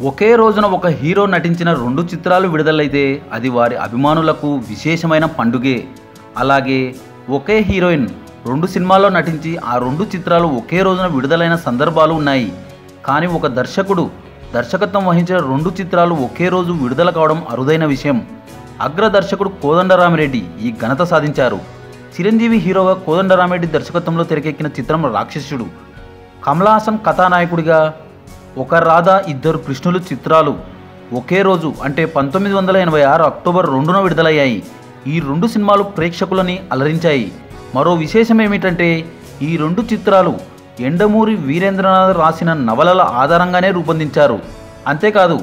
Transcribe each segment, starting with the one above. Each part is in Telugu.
ఒకే రోజున ఒక హీరో నటించిన రెండు చిత్రాలు విడుదలైతే అది వారి అభిమానులకు విశేషమైన పండుగే. అలాగే ఒకే హీరోయిన్ రెండు సినిమాల్లో నటించి ఆ రెండు చిత్రాలు ఒకే రోజున విడుదలైన సందర్భాలు ఉన్నాయి. కానీ ఒక దర్శకుడు దర్శకత్వం వహించిన రెండు చిత్రాలు ఒకే రోజు విడుదల కావడం అరుదైన విషయం. అగ్ర దర్శకుడు కోదండరామిరెడ్డి ఈ ఘనత సాధించారు. చిరంజీవి హీరోగా కోదండరామిరెడ్డి దర్శకత్వంలో తెరకెక్కిన చిత్రం రాక్షసుడు. కమలాసన్ కథానాయకుడిగా ఒక రాధ ఇద్దరు కృష్ణులు చిత్రాలు. ఒకే రోజు అంటే పంతొమ్మిది వందల ఎనభై ఆరు అక్టోబర్ రెండున విడుదలయ్యాయి. ఈ రెండు సినిమాలు ప్రేక్షకులని అలరించాయి. మరో విశేషం ఏమిటంటే ఈ రెండు చిత్రాలు ఎండమూరి వీరేంద్రనాథ్ రాసిన నవలల ఆధారంగానే రూపొందించారు. అంతేకాదు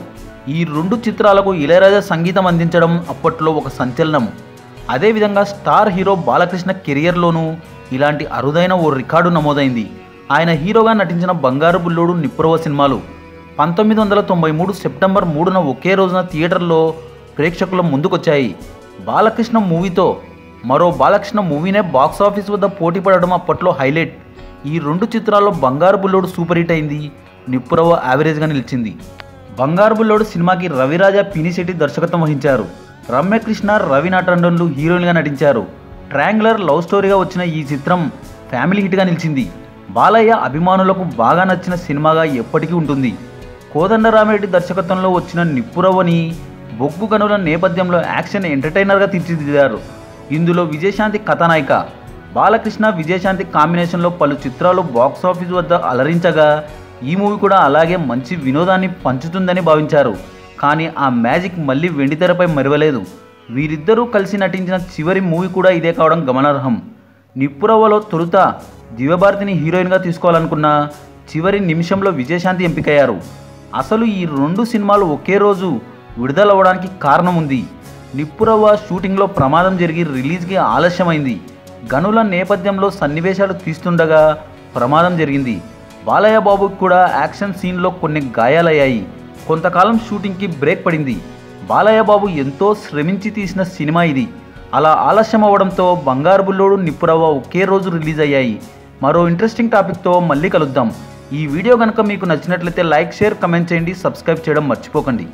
ఈ రెండు చిత్రాలకు ఇళయరాజా సంగీతం అందించడం అప్పట్లో ఒక సంచలనం. అదేవిధంగా స్టార్ హీరో బాలకృష్ణ కెరియర్లోనూ ఇలాంటి అరుదైన ఓ రికార్డు నమోదైంది. ఆయన హీరోగా నటించిన బంగారు బుల్లోడు నిప్పురవ సినిమాలు. పంతొమ్మిది వందల తొంభై మూడు సెప్టెంబర్ మూడున ఒకే రోజున థియేటర్లో ప్రేక్షకుల ముందుకొచ్చాయి. బాలకృష్ణ మూవీతో మరో బాలకృష్ణ మూవీనే బాక్స్ ఆఫీస్ వద్ద పోటీ పడడం అప్పట్లో హైలైట్. ఈ రెండు చిత్రాల్లో బంగారు బుల్లోడు సూపర్ హిట్ అయింది నిప్పురవ యావరేజ్గా నిలిచింది. బంగారు బుల్లోడు సినిమాకి రవిరాజా పినిశెట్టి దర్శకత్వం వహించారు. రమ్యకృష్ణ రవి టండన్లు హీరోయిన్గా నటించారు. ట్రాంగులర్ లవ్ స్టోరీగా వచ్చిన ఈ చిత్రం ఫ్యామిలీ హిట్గా నిలిచింది. బాలయ్య అభిమానులకు బాగా నచ్చిన సినిమాగా ఎప్పటికీ ఉంటుంది. కోదండరామిరెడ్డి దర్శకత్వంలో వచ్చిన నిప్పురవ్వని బొగ్గు గనుల నేపథ్యంలో యాక్షన్ ఎంటర్టైనర్గా తీర్చిదిద్దారు. ఇందులో విజయశాంతి కథానాయిక బాలకృష్ణ విజయశాంతి కాంబినేషన్లో పలు చిత్రాలు బాక్స్ ఆఫీస్ వద్ద అలరించగా ఈ మూవీ కూడా అలాగే మంచి వినోదాన్ని పంచుతుందని భావించారు. కానీ ఆ మ్యాజిక్ మళ్ళీ వెండితెరపై మరవలేదు. వీరిద్దరూ కలిసి నటించిన చివరి మూవీ కూడా ఇదే కావడం గమనార్హం. నిప్పురవ్వలో తొలుత దివ్యభారతిని హీరోయిన్గా తీసుకోవాలనుకున్న చివరి నిమిషంలో విజయశాంతి ఎంపికయ్యారు. అసలు ఈ రెండు సినిమాలు ఒకే రోజు విడుదలవ్వడానికి కారణం ఉంది నిప్పురవ్వ షూటింగ్లో ప్రమాదం జరిగి రిలీజ్కి ఆలస్యమైంది. గనుల నేపథ్యంలో సన్నివేశాలు తీస్తుండగా ప్రమాదం జరిగింది. బాలయ్య బాబుకి కూడా యాక్షన్ సీన్లో కొన్ని గాయాలయ్యాయి. కొంతకాలం షూటింగ్కి బ్రేక్ పడింది. బాలయ్య బాబు ఎంతో శ్రమించి తీసిన సినిమా ఇది. అలా ఆలస్యం అవ్వడంతో బంగారు బుల్లోడు నిప్పురవ్వ ఒకే రోజు రిలీజ్ అయ్యాయి మరో ఇంట్రెస్టింగ్ టాపిక్తో మళ్ళీ కలుద్దాం. ఈ వీడియో కనుక మీకు నచ్చినట్లయితే లైక్ షేర్ కమెంట్ చేయండి. సబ్స్క్రైబ్ చేయడం మర్చిపోకండి.